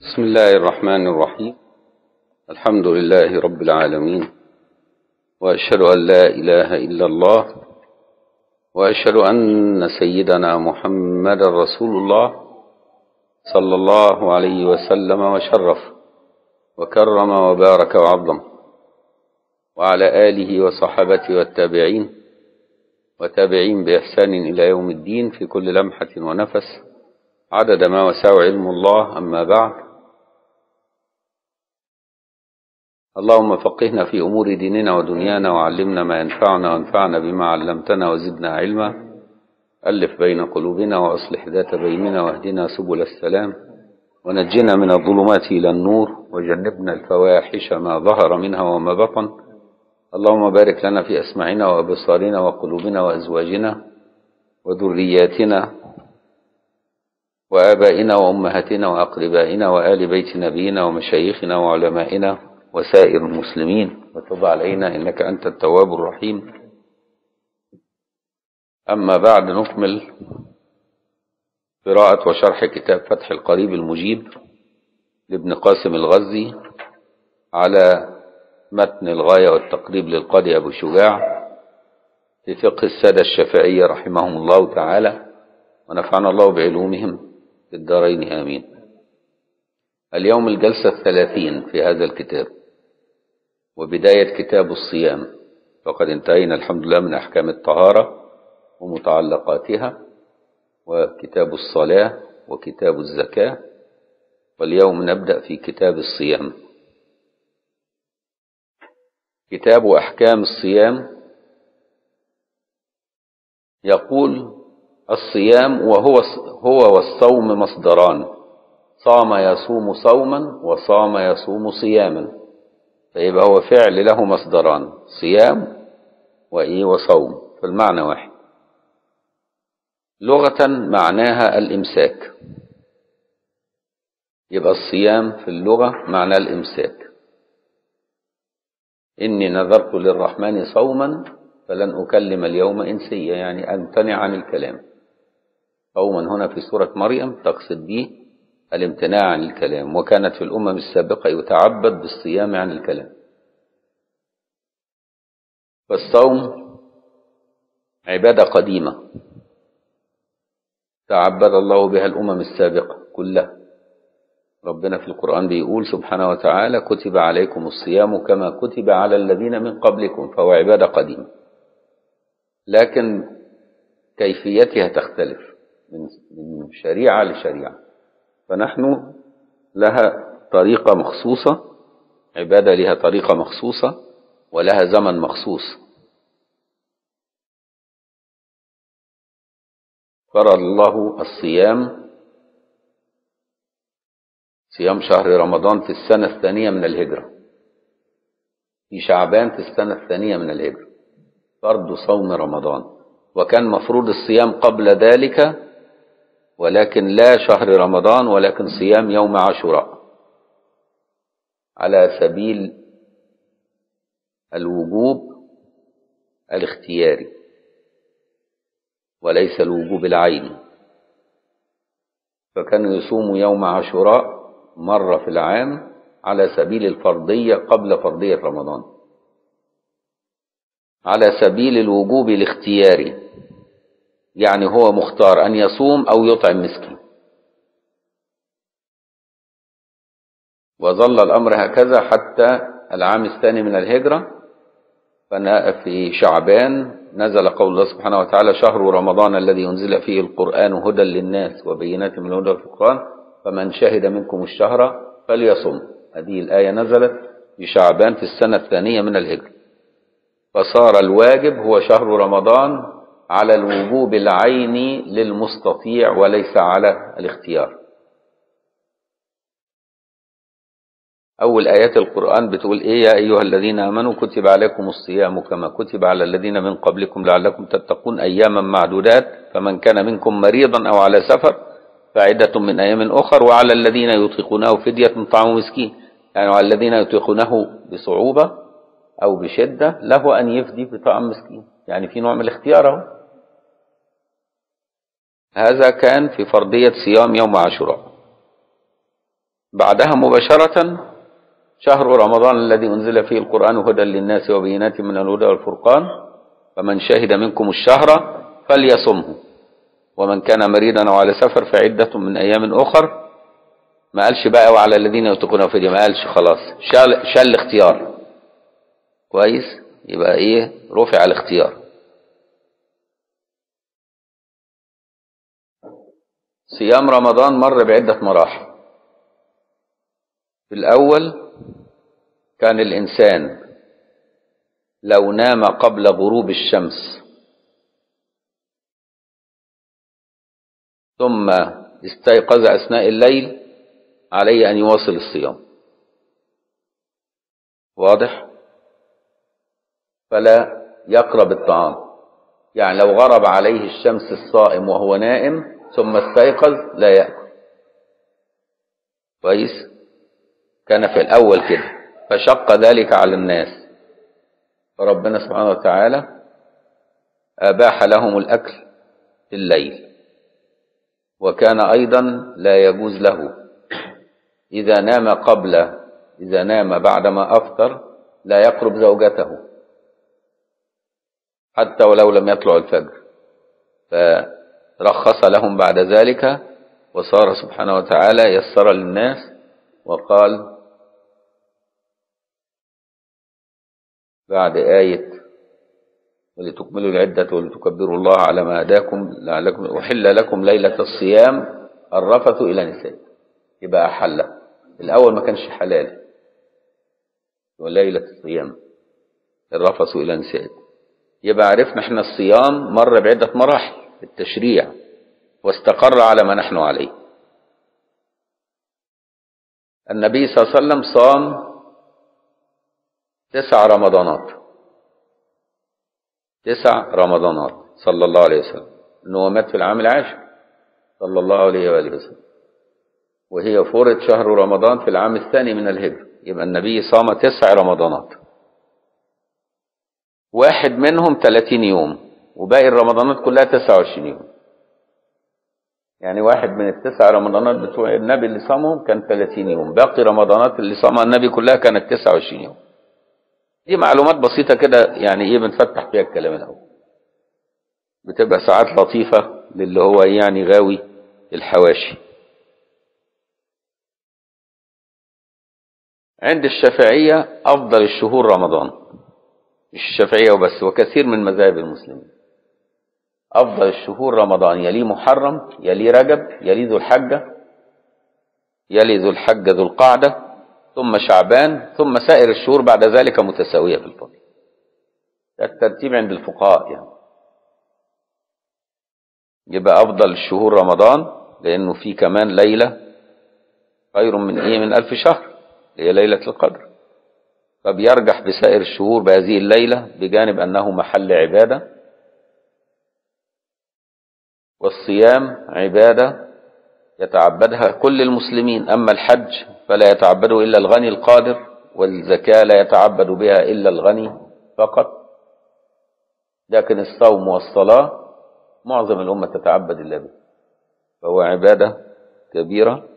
بسم الله الرحمن الرحيم. الحمد لله رب العالمين. وأشهد أن لا إله إلا الله. وأشهد أن سيدنا محمد رسول الله صلى الله عليه وسلم وشرف وكرم وبارك وعظم. وعلى آله وصحبته والتابعين وتابعين بإحسان إلى يوم الدين في كل لمحة ونفس. عدد ما وسع علم الله أما بعد. اللهم فقهنا في أمور ديننا ودنيانا وعلمنا ما ينفعنا وانفعنا بما علمتنا وزدنا علما. ألف بين قلوبنا وأصلح ذات بيننا واهدنا سبل السلام. ونجنا من الظلمات إلى النور. وجنبنا الفواحش ما ظهر منها وما بطن. اللهم بارك لنا في أسماعنا وأبصارنا وقلوبنا وأزواجنا وذرياتنا وآبائنا وأمهاتنا وأقربائنا وآل بيت نبينا ومشايخنا وعلمائنا. وسائر المسلمين وتب علينا إنك أنت التواب الرحيم. أما بعد نكمل قراءة وشرح كتاب فتح القريب المجيب لابن قاسم الغزي على متن الغاية والتقريب للقاضي أبو شجاع في فقه السادة الشافعية رحمهم الله تعالى ونفعنا الله بعلومهم في الدارين آمين. اليوم الجلسة الثلاثين في هذا الكتاب. وبداية كتاب الصيام. فقد انتهينا الحمد لله من أحكام الطهارة ومتعلقاتها وكتاب الصلاة وكتاب الزكاة. واليوم نبدأ في كتاب الصيام. كتاب أحكام الصيام يقول الصيام وهو هو والصوم مصدران صام يصوم صوما وصام يصوم صياما. فيبقى هو فعل له مصدران صيام وإيه وصوم فالمعنى واحد. لغة معناها الإمساك. يبقى الصيام في اللغة معناه الإمساك. إني نذرت للرحمن صوما فلن أكلم اليوم إنسيا يعني أمتنع عن الكلام. صوما هنا في سورة مريم تقصد به الامتناع عن الكلام وكانت في الأمم السابقة يتعبد بالصيام عن الكلام. فالصوم عبادة قديمة تعبد الله بها الأمم السابقة كلها. ربنا في القرآن بيقول سبحانه وتعالى كتب عليكم الصيام كما كتب على الذين من قبلكم فهو عبادة قديمة. لكن كيفيتها تختلف من شريعة لشريعة. فنحن لها طريقة مخصوصة عبادة لها طريقة مخصوصة ولها زمن مخصوص. فرض الله الصيام صيام شهر رمضان في السنة الثانية من الهجرة. في شعبان في السنة الثانية من الهجرة. فرض صوم رمضان. وكان مفروض الصيام قبل ذلك ولكن لا شهر رمضان ولكن صيام يوم عاشوراء. على سبيل الوجوب الاختياري وليس الوجوب العيني. فكانوا يصوموا يوم عاشوراء مرة في العام على سبيل الفرضية قبل فرضية رمضان. على سبيل الوجوب الاختياري يعني هو مختار أن يصوم أو يطعم مسكين. وظل الأمر هكذا حتى العام الثاني من الهجرة في شعبان نزل قول الله سبحانه وتعالى شهر رمضان الذي ينزل فيه القرآن هدى للناس وبينات من الهدى القرآن فمن شهد منكم الشهر فليصم. هذه الآية نزلت في شعبان في السنة الثانية من الهجرة. فصار الواجب هو شهر رمضان على الوجوب العيني للمستطيع وليس على الاختيار. أول آيات القرآن بتقول إيه يا أيها الذين آمنوا؟ كتب عليكم الصيام كما كتب على الذين من قبلكم لعلكم تتقون أياما معدودات. فمن كان منكم مريضا أو على سفر فعدة من أيام أخر. وعلى الذين يطيقونه فدية طعام مسكين. يعني على الذين يطيقونه بصعوبة أو بشدة له أن يفدي بطعام مسكين. يعني في نوع من الاختيار أهو. هذا كان في فرضية صيام يوم عاشوراء. بعدها مباشرة شهر رمضان الذي أنزل فيه القرآن هدى للناس وبينات من الهدى والفرقان فمن شهد منكم الشهر فليصمه. ومن كان مريضا أو على سفر فعدة من أيام أخر ما قالش بقى وعلى الذين يتقون فدية ما قالش خلاص شال, شال الاختيار. كويس؟ يبقى إيه؟ رفع الاختيار. صيام رمضان مر بعدة مراحل. في الأول كان الإنسان لو نام قبل غروب الشمس ثم استيقظ أثناء الليل عليه أن يواصل الصيام. واضح؟ فلا يقرب الطعام. يعني لو غرب عليه الشمس الصائم وهو نائم ثم استيقظ لا يأكل. كويس؟ كان في الأول كده. فشق ذلك على الناس. فربنا سبحانه وتعالى أباح لهم الأكل في الليل. وكان أيضا لا يجوز له. إذا نام قبل إذا نام بعدما أفطر لا يقرب زوجته. حتى ولو لم يطلع الفجر. فرخص لهم بعد ذلك وصار سبحانه وتعالى يسر للناس وقال بعد آية ولتكملوا العدة ولتكبروا الله على ما هداكم لعلكم أحل لكم ليلة الصيام الرفث إلى نساء يبقى أحل. الأول ما كانش حلال. وليلة الصيام الرفث إلى نساء يبقى عرفنا إحنا الصيام مر بعدة مراحل. التشريع واستقر على ما نحن عليه. النبي صلى الله عليه وسلم صام تسع رمضانات. تسع رمضانات صلى الله عليه وسلم. إنه مات في العام العاشر صلى الله عليه وآله وسلم. وهي فرض شهر رمضان في العام الثاني من الهجرة. يبقى النبي صام تسع رمضانات. واحد منهم 30 يوم. وباقي الرمضانات كلها 29 يوم. يعني واحد من التسع رمضانات بتوع النبي اللي صامهم كان 30 يوم. باقي رمضانات اللي صامها النبي كلها كانت 29 يوم. دي معلومات بسيطة كده يعني إيه بنفتح فيها الكلام الأول. بتبقى ساعات لطيفة للي هو يعني غاوي الحواشي. عند الشافعية أفضل الشهور رمضان. مش الشافعية وبس وكثير من مذاهب المسلمين. أفضل الشهور رمضان يلي محرم يلي رجب يلي ذو الحجة يلي ذو الحجة ذو القعدة ثم شعبان ثم سائر الشهور بعد ذلك متساوية في الفضل. الترتيب عند الفقهاء يعني. يبقى أفضل الشهور رمضان لأنه في كمان ليلة خير من إيه؟ من ألف شهر هي ليلة القدر. فبيرجح بسائر الشهور بهذه الليلة بجانب أنه محل عبادة والصيام عبادة يتعبدها كل المسلمين أما الحج فلا يتعبده إلا الغني القادر والزكاة لا يتعبد بها إلا الغني فقط. لكن الصوم والصلاة معظم الأمة تتعبد إلا به فهو عبادة كبيرة.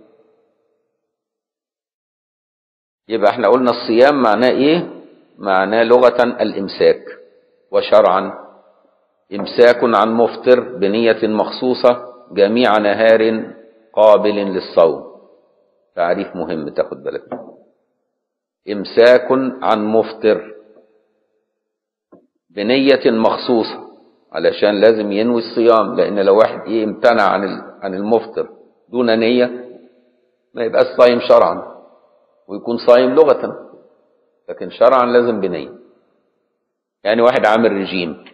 يبقى إحنا قلنا الصيام معناه إيه؟ معناه لغة الإمساك وشرعا إمساك عن مفطر بنية مخصوصة جميع نهار قابل للصوم. تعريف مهم تاخد بالك. إمساك عن مفطر بنية مخصوصة علشان لازم ينوي الصيام لأن لو واحد إيه امتنع عن عن المفطر دون نية ما يبقاش صايم شرعا ويكون صايم لغة. لكن شرعا لازم بنية. يعني واحد عامل رجيم.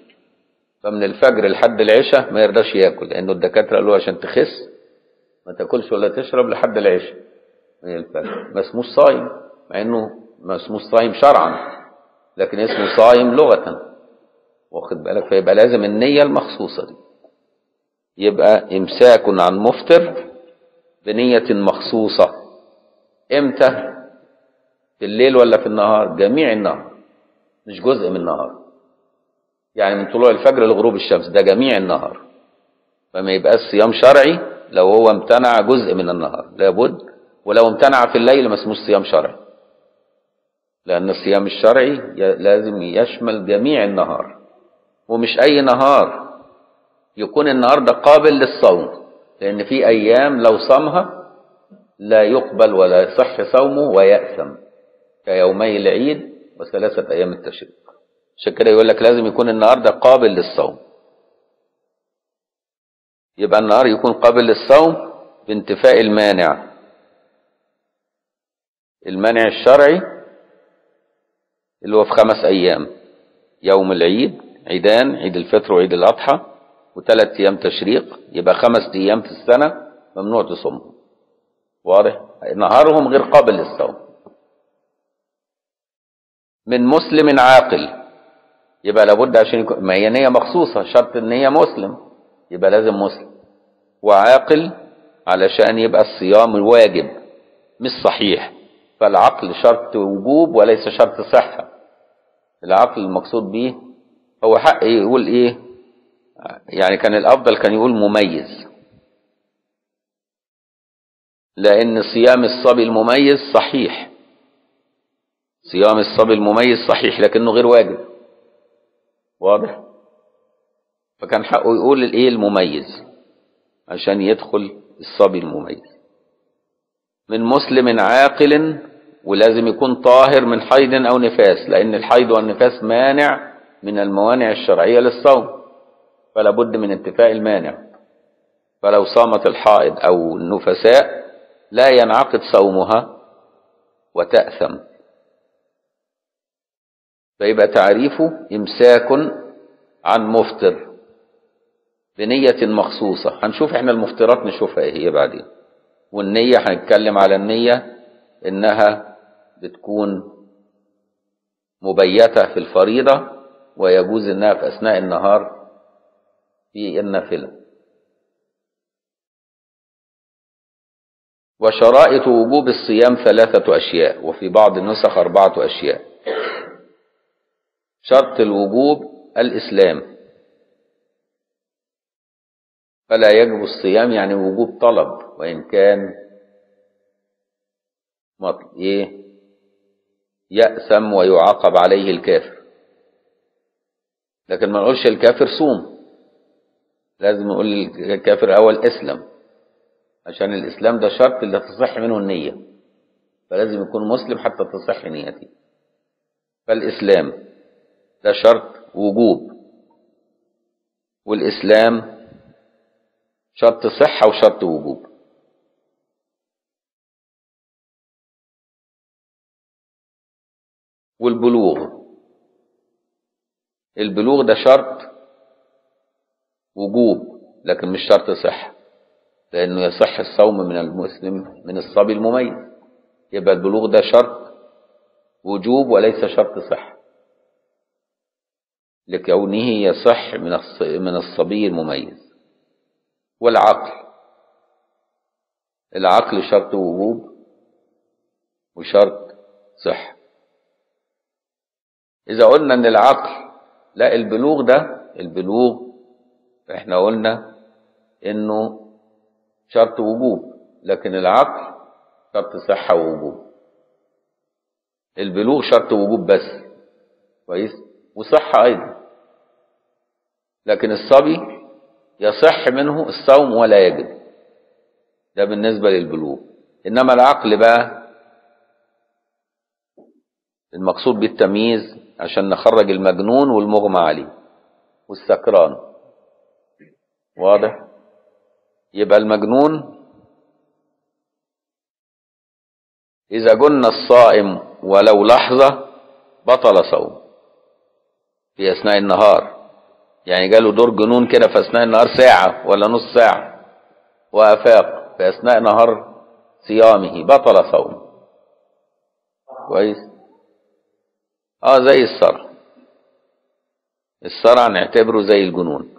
فمن الفجر لحد العشاء ما يرضاش ياكل لأنه الدكاترة قالوا عشان تخس ما تاكلش ولا تشرب لحد العشاء من الفجر. ما اسموش صايم مع إنه ما اسموش صايم شرعا لكن اسمه صايم لغة. واخد بالك؟ فيبقى لازم النية المخصوصة دي. يبقى إمساك عن مفطر بنية مخصوصة. إمتى؟ في الليل ولا في النهار؟ جميع النهار مش جزء من النهار. يعني من طلوع الفجر لغروب الشمس ده جميع النهار. فما يبقاش صيام شرعي لو هو امتنع جزء من النهار لابد ولو امتنع في الليل ما اسموش صيام شرعي. لأن الصيام الشرعي لازم يشمل جميع النهار. ومش أي نهار. يكون النهار ده قابل للصوم. لأن في أيام لو صامها لا يقبل ولا يصح صومه ويأثم. كيومي العيد وثلاثة أيام التشريق. عشان كده يقول لك لازم يكون النهار ده قابل للصوم. يبقى النهار يكون قابل للصوم بانتفاء المانع. المانع الشرعي اللي هو في خمس أيام. يوم العيد عيدان عيد الفطر وعيد الأضحى وثلاث أيام تشريق. يبقى خمس أيام في السنة ممنوع تصومهم. واضح؟ نهارهم غير قابل للصوم. من مسلم عاقل. يبقى لابد عشان يكون ما هي نية مخصوصة شرط ان هي مسلم. يبقى لازم مسلم. وعاقل علشان يبقى الصيام واجب مش صحيح. فالعقل شرط وجوب وليس شرط صحة. العقل المقصود به هو حق يقول إيه؟ يعني كان الأفضل كان يقول مميز. لأن صيام الصبي المميز صحيح. صيام الصبي المميز صحيح لكنه غير واجب. واضح؟ فكان حقه يقول الإيه؟ المميز عشان يدخل الصبي المميز. من مسلم عاقل ولازم يكون طاهر من حيض أو نفاس لأن الحيض والنفاس مانع من الموانع الشرعية للصوم فلا بد من انتفاء المانع. فلو صامت الحائض أو النفساء لا ينعقد صومها وتأثم. فيبقى تعريفه إمساك عن مفطر بنية مخصوصة. هنشوف إحنا المفطرات نشوفها إيه هي بعدين. والنية هنتكلم على النية إنها بتكون مبيتة في الفريضة ويجوز إنها في أثناء النهار في النافلة. وشرائط وجوب الصيام ثلاثة أشياء وفي بعض النسخ أربعة أشياء. شرط الوجوب الإسلام. فلا يجب الصيام يعني وجوب طلب وإن كان إيه؟ يأسم ويعاقب عليه الكافر. لكن ما نقولش الكافر صوم. لازم نقول للكافر أول أسلم. عشان الإسلام ده شرط اللي تصح منه النية. فلازم يكون مسلم حتى تصح نيته. فالإسلام. ده شرط وجوب. والإسلام شرط صحة وشرط وجوب. والبلوغ. البلوغ ده شرط وجوب لكن مش شرط صحة لأنه يصح الصوم من المسلم من الصبي المميز. يبقى البلوغ ده شرط وجوب وليس شرط صحة. لكونه يصح من الصبي المميز. والعقل. العقل شرط وجوب وشرط صحة إذا قلنا إن العقل لا البلوغ ده البلوغ إحنا قلنا إنه شرط وجوب لكن العقل شرط صحة ووجوب. البلوغ شرط وجوب بس كويس؟ وصحة أيضا. لكن الصبي يصح منه الصوم ولا يجب ده بالنسبة للبلوغ. إنما العقل بقى المقصود بالتمييز عشان نخرج المجنون والمغمى عليه والسكران. واضح؟ يبقى المجنون إذا جن الصائم ولو لحظة بطل صوم في أثناء النهار. يعني جاله دور جنون كده في أثناء النهار ساعة ولا نص ساعة. وأفاق في أثناء نهار صيامه بطل صوم كويس؟ آه زي الصرع. الصرع نعتبره زي الجنون.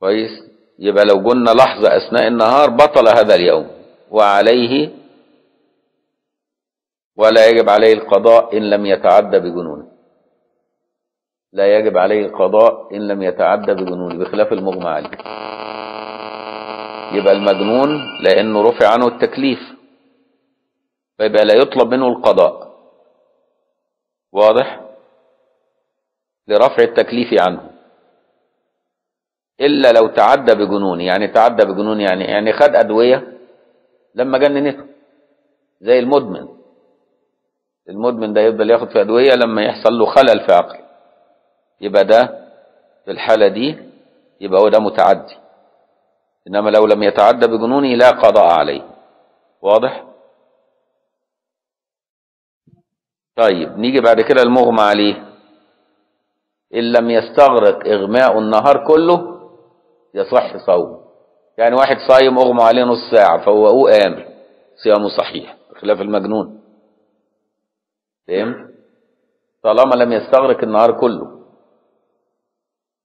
كويس؟ يبقى لو قلنا لحظة أثناء النهار بطل هذا اليوم. وعليه ولا يجب عليه القضاء إن لم يتعدى بجنونه. لا يجب عليه القضاء إن لم يتعدى بجنونه بخلاف المغمى عليه. يبقى المجنون لأنه رفع عنه التكليف. فيبقى لا يطلب منه القضاء. واضح؟ لرفع التكليف عنه. إلا لو تعدى بجنون يعني تعدى بجنون يعني يعني خد أدوية لما جننته زي المدمن. المدمن ده يفضل ياخد في أدوية لما يحصل له خلل في عقله. يبقى ده في الحالة دي يبقى هو ده متعدي. إنما لو لم يتعدى بجنونه لا قضاء عليه. واضح؟ طيب نيجي بعد كده المغمى عليه. إن لم يستغرق إغماء النهار كله يصح صوم. يعني واحد صايم أغمى عليه نص ساعة فهو قام صيامه صحيح بخلاف المجنون. فهمت؟ طالما لم يستغرق النهار كله.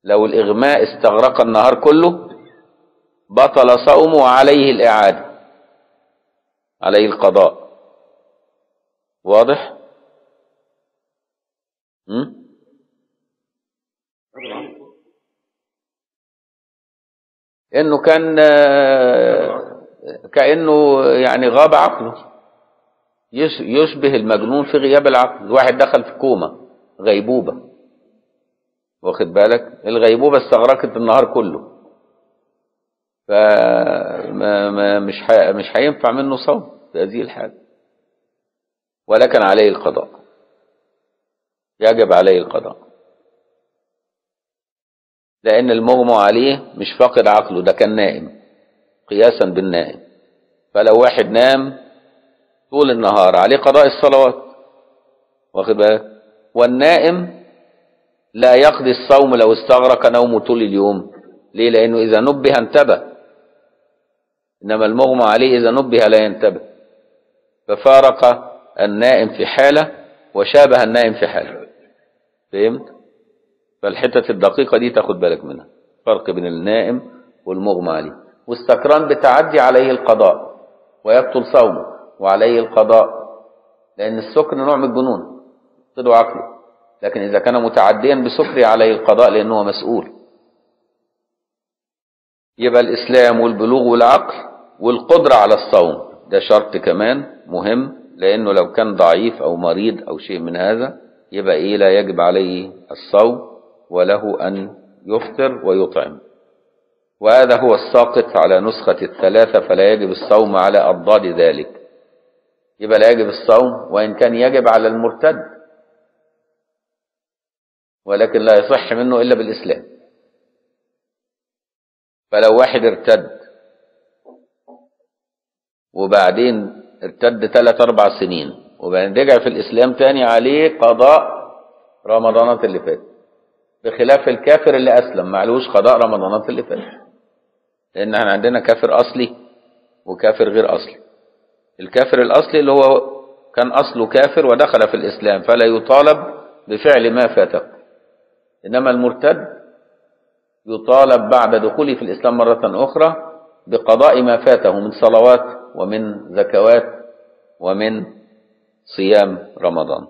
لو الإغماء استغرق النهار كله بطل صومه وعليه الإعادة عليه القضاء. واضح؟ م? إنه كان كأنه يعني غاب عقله. يشبه المجنون في غياب العقل. الواحد دخل في كوما غيبوبة. واخد بالك؟ الغيبوبة استغرقت النهار كله. ما مش. مش هينفع منه صوم في هذه الحاله ولكن عليه القضاء. يجب عليه القضاء. لأن المغمى عليه مش فاقد عقله ده كان نائم. قياسا بالنائم. فلو واحد نام طول النهار عليه قضاء الصلوات. واخد بالك؟ والنائم لا يقضي الصوم لو استغرق نومه طول اليوم. ليه؟ لأنه إذا نبه انتبه. إنما المغمى عليه إذا نبه لا ينتبه. ففارق النائم في حالة وشابه النائم في حالة. فهمت؟ فالحتة الدقيقة دي تاخد بالك منها. فرق بين النائم والمغمى عليه. والسكران بتعدي عليه القضاء ويبطل صومه وعليه القضاء لأن السكر نوع من الجنون. يفقد عقله لكن إذا كان متعديا بسكره عليه القضاء لأنه مسؤول. يبقى الإسلام والبلوغ والعقل والقدرة على الصوم ده شرط كمان مهم لأنه لو كان ضعيف أو مريض أو شيء من هذا يبقى إيه لا يجب عليه الصوم وله أن يفطر ويطعم. وهذا هو الساقط على نسخة الثلاثة فلا يجب الصوم على أضداد ذلك. يبقى لا يجب الصوم وإن كان يجب على المرتد. ولكن لا يصح منه إلا بالإسلام. فلو واحد ارتد وبعدين ارتد ثلاث أربع سنين وبعدين رجع في الإسلام تاني عليه قضاء رمضانات اللي فاتت. بخلاف الكافر اللي أسلم معلوش قضاء رمضانات اللي فاتت. لأن إحنا عندنا كافر أصلي وكافر غير أصلي. الكافر الأصلي اللي هو كان أصله كافر ودخل في الإسلام فلا يطالب بفعل ما فاته إنما المرتد يطالب بعد دخوله في الإسلام مرة أخرى بقضاء ما فاته من صلوات ومن زكوات ومن صيام رمضان.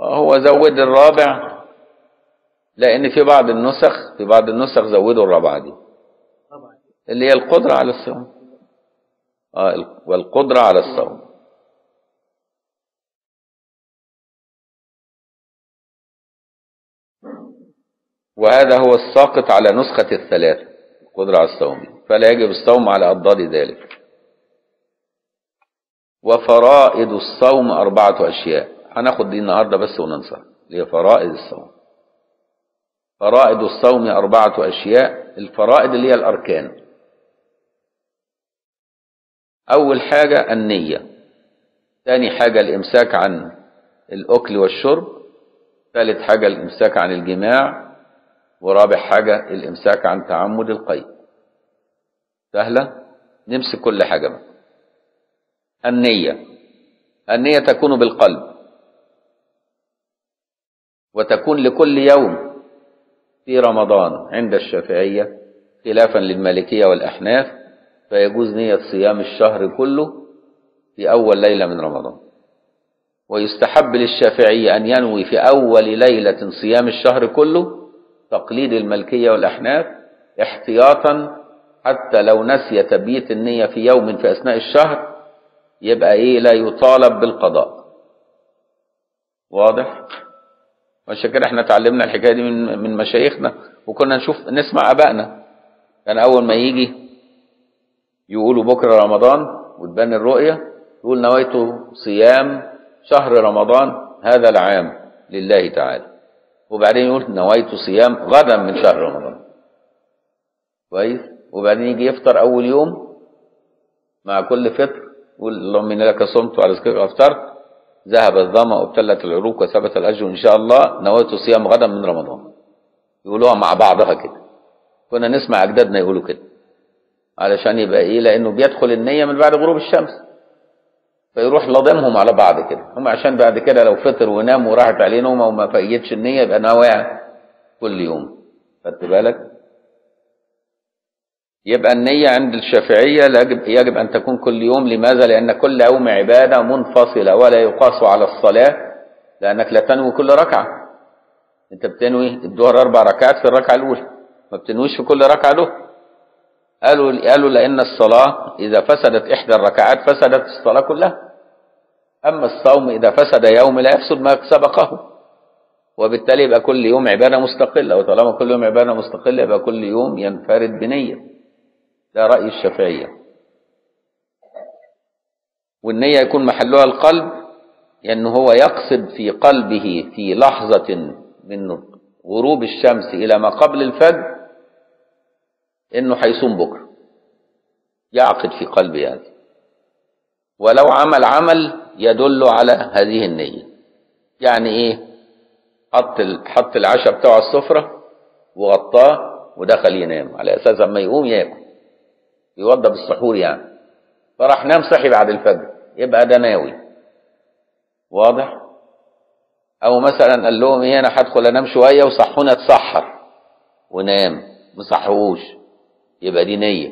هو زود الرابع لأن في بعض النسخ في بعض النسخ زودوا الرابعة دي. اللي هي القدرة على آه والقدرة على الصوم. وهذا هو الساقط على نسخة الثلاثة القدرة على الصوم فلا يجب الصوم على أضداد ذلك. وفرائض الصوم أربعة أشياء. هناخد دي النهاردة بس اللي هي فرائض الصوم. فرائض الصوم أربعة أشياء. الفرائض اللي هي الأركان. أول حاجة النية. ثاني حاجة الإمساك عن الأكل والشرب. ثالث حاجة الإمساك عن الجماع. ورابع حاجة الإمساك عن تعمد القيء. سهلة؟ نمسك كل حاجة بقى. النية. النية تكون بالقلب. وتكون لكل يوم. في رمضان عند الشافعية خلافا للمالكية والأحناف فيجوز نية صيام الشهر كله في أول ليلة من رمضان. ويستحب للشافعي أن ينوي في أول ليلة صيام الشهر كله تقليد الملكية والأحناف احتياطا حتى لو نسي تبييت النية في يوم في أثناء الشهر يبقى إيه لا يطالب بالقضاء. واضح؟ عشان كده إحنا اتعلمنا الحكاية دي من من مشايخنا وكنا نشوف نسمع آبائنا. كان أول ما يجي يقولوا بكرة رمضان وتبان الرؤية يقول نويت صيام شهر رمضان هذا العام لله تعالى. وبعدين يقول نويت صيام غدا من شهر رمضان. كويس؟ وبعدين يجي يفطر أول يوم مع كل فطر يقول اللهم إني لك صمت وعلى رزقك أفطرت. ذهب الظمأ وابتلت العروق وثبت الأجر إن شاء الله نويت صيام غدا من رمضان. يقولوها مع بعضها كده. كنا نسمع أجدادنا يقولوا كده. علشان يبقى إيه؟ لأنه بيدخل النية من بعد غروب الشمس. فيروح لضمهم على بعض كده. هم عشان بعد كده لو فطر ونام وراحت عليه نومة وما فقيتش النية يبقى ناوي كل يوم. خدت بالك؟ يبقى النية عند الشافعية يجب, يجب أن تكون كل يوم. لماذا؟ لأن كل يوم عبادة منفصلة ولا يقاس على الصلاة لأنك لا تنوي كل ركعة. أنت بتنوي الظهر أربع ركعات في الركعة الأولى ما بتنويش في كل ركعة له قالوا قالوا لأن الصلاة إذا فسدت إحدى الركعات فسدت الصلاة كلها. أما الصوم إذا فسد يوم لا يفسد ما سبقه. وبالتالي يبقى كل يوم عبادة مستقلة وطالما كل يوم عبادة مستقلة يبقى كل يوم ينفرد بنية. ده رأي الشافعية. والنية يكون محلها القلب لأنه هو يقصد في قلبه في لحظة من غروب الشمس إلى ما قبل الفجر إنه هيصوم بكرة. يعقد في قلبه هذا. ولو عمل عمل يدل على هذه النية. يعني إيه؟ حط حط العشاء بتاعه على السفرة وغطاه ودخل ينام. على أساس أما يقوم ياكل. يوضى بالسحور يعني. فراح نام صحي بعد الفجر. يبقى ده ناوي. واضح؟ أو مثلا قال لهم إيه أنا هدخل أنام شوية وصحونا أتسحر. ونام. ما صحوش. يبقى دي نية.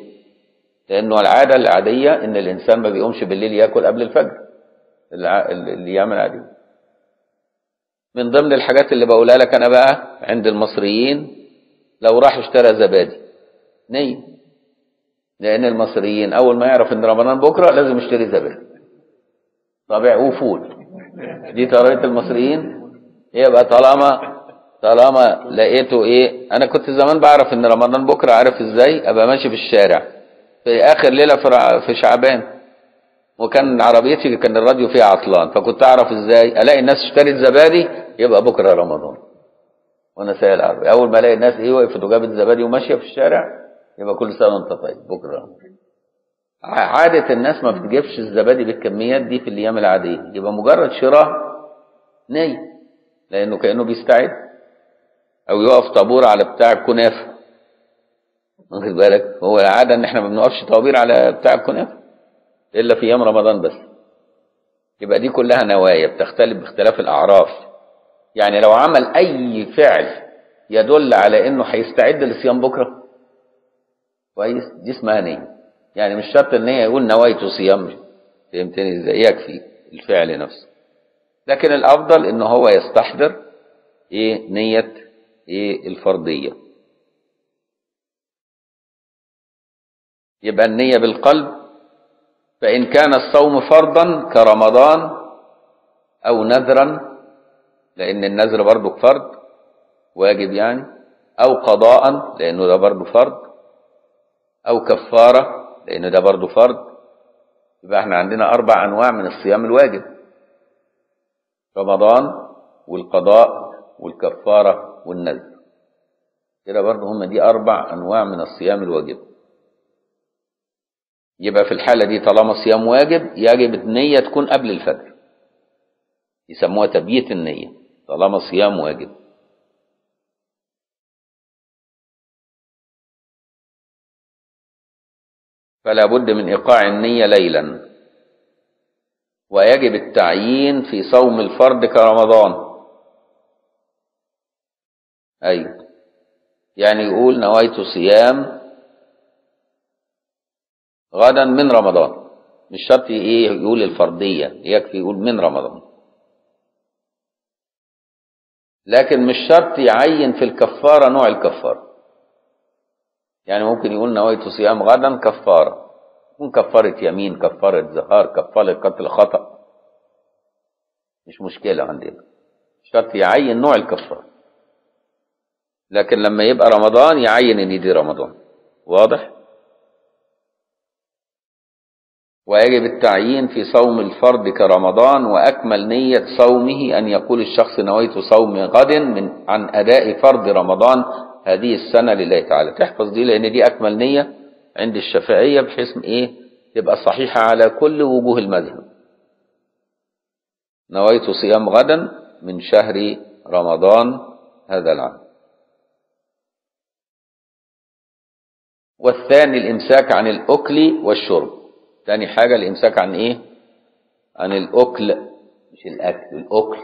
لأنه العادة العادية إن الإنسان ما بيقومش بالليل ياكل قبل الفجر. الأيام العادية. من ضمن الحاجات اللي بقولها لك أنا بقى عند المصريين لو راح اشترى زبادي. نية. لأن المصريين أول ما يعرف إن رمضان بكرة لازم يشتري زبادي. طبيعي. وفول. دي طريقة المصريين. يبقى طالما طالما لقيته إيه أنا كنت زمان بعرف ان رمضان بكرة عارف إزاي ابقى ماشي في الشارع. في آخر ليلة في شعبان. وكان عربيتي كان الراديو فيها عطلان فكنت أعرف إزاي ألاقي الناس اشترت زبادي يبقى بكرة رمضان. وأنا سايق العربية. أول ما ألاقي الناس إيه وقفت وجابت زبادي وماشية في الشارع يبقى كل سنة وأنت طيب بكرة عادة الناس ما بتجيبش الزبادي بالكميات دي في الأيام العادية. يبقى مجرد شراء نية لأنه كأنه بيستعد. أو يقف طابور على بتاع الكنافه واخد بالك؟ هو العاده إن إحنا ما بنقفش طوابير على بتاع الكنافه إلا في أيام رمضان بس. يبقى دي كلها نوايا بتختلف باختلاف الأعراف. يعني لو عمل أي فعل يدل على إنه هيستعد لصيام بكرة كويس؟ دي اسمها نية. يعني مش شرط إن هي يقول نويت صيام. فهمتني إزاي؟ يكفي الفعل نفسه؟ لكن الأفضل إن هو يستحضر إيه؟ نية إيه الفرضية؟ يبقى النية بالقلب فإن كان الصوم فرضا كرمضان أو نذرا لأن النذر برضه فرض واجب يعني أو قضاء لأنه ده برضه فرض أو كفارة لأن ده برضه فرض. يبقى إحنا عندنا أربع أنواع من الصيام الواجب رمضان والقضاء والكفارة والنذر. كده برضه هم دي أربع أنواع من الصيام الواجب. يبقى في الحالة دي طالما صيام واجب يجب النية تكون قبل الفجر. يسموها تبييت النية طالما صيام واجب. فلا بد من إيقاع النية ليلا. ويجب التعيين في صوم الفرد كرمضان. أيوة. يعني يقول نويت صيام غدا من رمضان. مش شرط إيه يقول الفردية يكفي يقول من رمضان. لكن مش شرط يعين في الكفارة نوع الكفارة. يعني ممكن يقول نويت صيام غدا كفارة. ممكن كفارة يمين كفارة زهار كفارة قتل خطأ. مش مشكلة عندنا. شرط يعين نوع الكفارة. لكن لما يبقى رمضان يعين إن دي رمضان. واضح؟ ويجب التعيين في صوم الفرد كرمضان وأكمل نية صومه أن يقول الشخص نويت صوم غد من عن أداء فرض رمضان هذه السنة لله تعالى. تحفظ دي لأن دي أكمل نية عند الشافعية بحيث إيه؟ تبقى صحيحة على كل وجوه المذهب. نويت صيام غدا من شهر رمضان هذا العام. والثاني الإمساك عن الأكل والشرب. تاني حاجة الإمساك عن إيه؟ عن الأكل مش الأكل الأكل.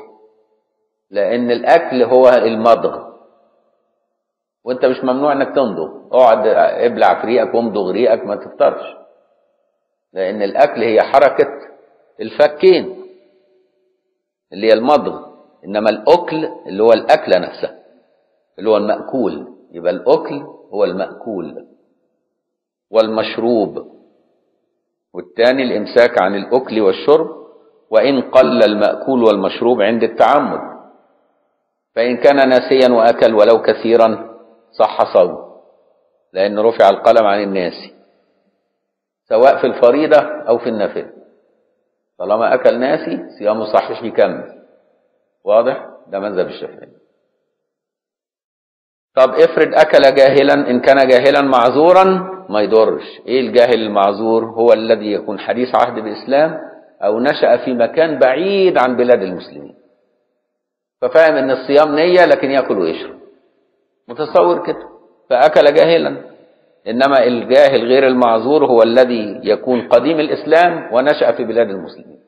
لأن الأكل هو المضغ. وأنت مش ممنوع إنك تمضغ. أقعد إبلع في ريقك وامضغ ريقك ما تفطرش. لأن الأكل هي حركة الفكين اللي هي المضغ. إنما الأكل اللي هو الأكلة نفسها اللي هو المأكول. يبقى الأكل هو المأكول. والمشروب. والثاني الإمساك عن الأكل والشرب وإن قل المأكول والمشروب عند التعمد. فإن كان ناسيا وأكل ولو كثيرا صح صوم لأن رفع القلم عن الناس سواء في الفريضة أو في النافلة. طالما أكل ناسي صيامه صحيح يكمل واضح؟ ده مذهب الشافعي. طب افرض أكل جاهلا إن كان جاهلا معذورا ما يضرش. إيه الجاهل المعذور؟ هو الذي يكون حديث عهد بالإسلام أو نشأ في مكان بعيد عن بلاد المسلمين. ففاهم إن الصيام نية لكن يأكل ويشرب. متصور كده. فأكل جاهلا. إنما الجاهل غير المعذور هو الذي يكون قديم الإسلام ونشأ في بلاد المسلمين.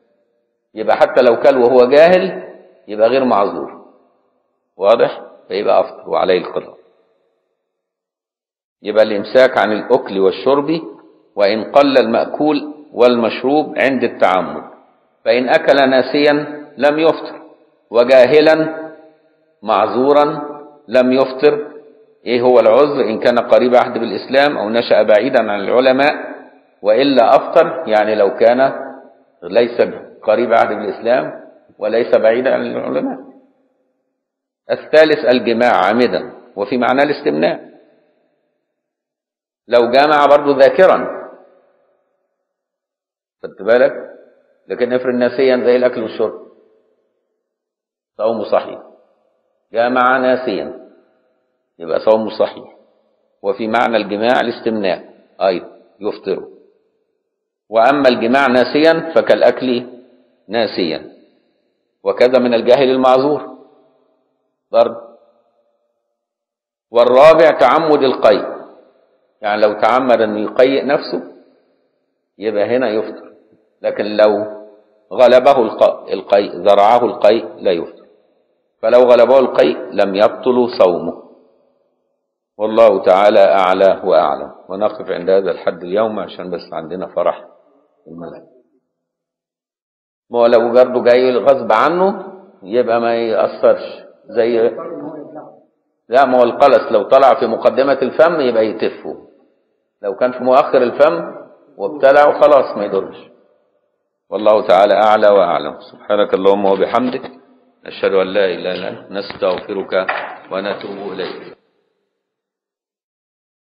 يبقى حتى لو كل وهو جاهل يبقى غير معذور. واضح؟ فيبقى أفطر وعليه القضاء يبقى الإمساك عن الأكل والشرب وإن قل المأكول والمشروب عند التعمد. فإن أكل ناسيا لم يفطر وجاهلا معذورا لم يفطر. إيه هو العذر؟ إن كان قريب عهد بالإسلام أو نشأ بعيدا عن العلماء وإلا أفطر يعني لو كان ليس قريب عهد بالإسلام وليس بعيدا عن العلماء. الثالث الجماع عامدا وفي معنى الاستمناء. لو جامع برضه ذاكرا. خدت بالك؟ لكن افرض ناسيا زي الأكل والشرب. صومه صحيح. جامع ناسيا. يبقى صومه صحيح. وفي معنى الجماع الاستمناء. أيضا يفطر. وأما الجماع ناسيا فكالأكل ناسيا. وكذا من الجاهل المعذور. برضه والرابع تعمد القيء. يعني لو تعمد انه يقيء نفسه يبقى هنا يفطر. لكن لو غلبه القيء ذرعه القيء لا يفطر. فلو غلبه القيء لم يبطل صومه. والله تعالى أعلى وأعلم. ونقف عند هذا الحد اليوم عشان بس عندنا فرح الملك. ما هو لو برضه جاي غصب عنه يبقى ما يأثرش. زي لا ما هو القلس. لو طلع في مقدمة الفم يبقى يتفه. لو كان في مؤخر الفم وابتلعه خلاص ما يضرش. والله تعالى أعلى وأعلم. سبحانك اللهم وبحمدك. نشهد أن لا إله إلا أنت. نستغفرك ونتوب إليك.